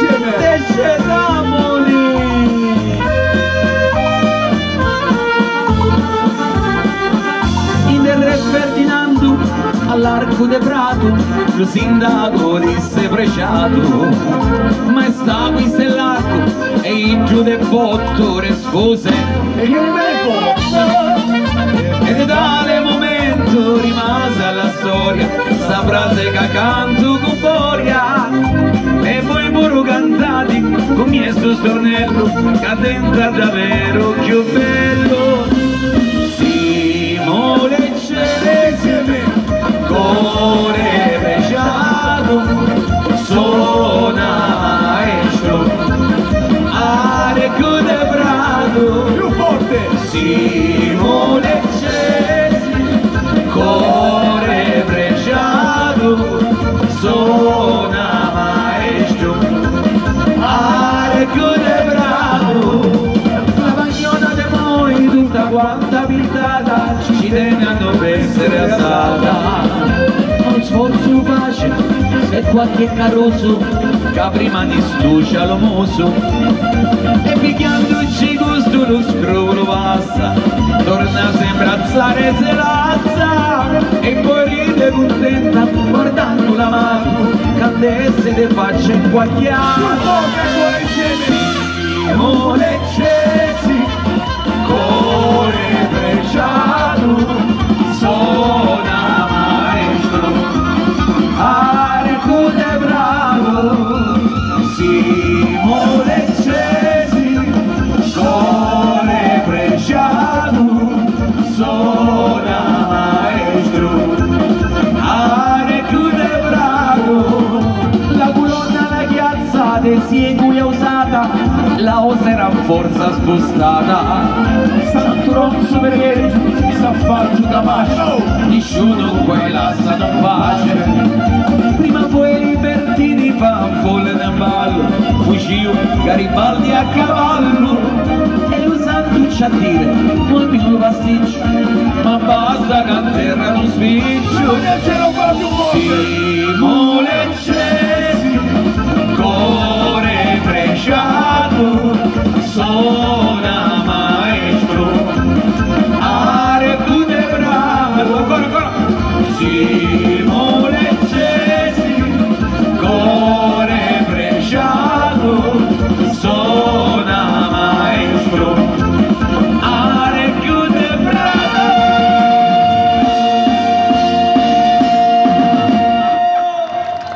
insieme! Descedamoli! In del re Ferdinando all'arco de prato il sindaco disse preciato ma è sta questo è l'arco e il giù de botto rispose E che tempo! ed tale momento rimase alla storia sta frase che canto con furia e pure cantati con miesto stornello cadenta davvero più bello. Simone Celeste core preciato suona maestro areco de prato Più forte! Simone quanta pintata, ci tiene a non essere asata. Non sforzo pace, se qualche carroso, che prima di stucia lo muso, e picchiandoci gusto lo scrupolo passa torna a sembrazzare se lazza e poi ride contenta guardando la mano candesse te faccia in Più guagliare forte ancora si è usata la osa era forza spostata. Santo Ronzo perché sa faccio capace nessuno qua e la sa non pace Gio, Garibaldi a cavallo. E lo santucci a dire non più pasticcio? Ma basta che a terra non spiccio e ce lo fa più Simone Ceschi cuore pregiato sono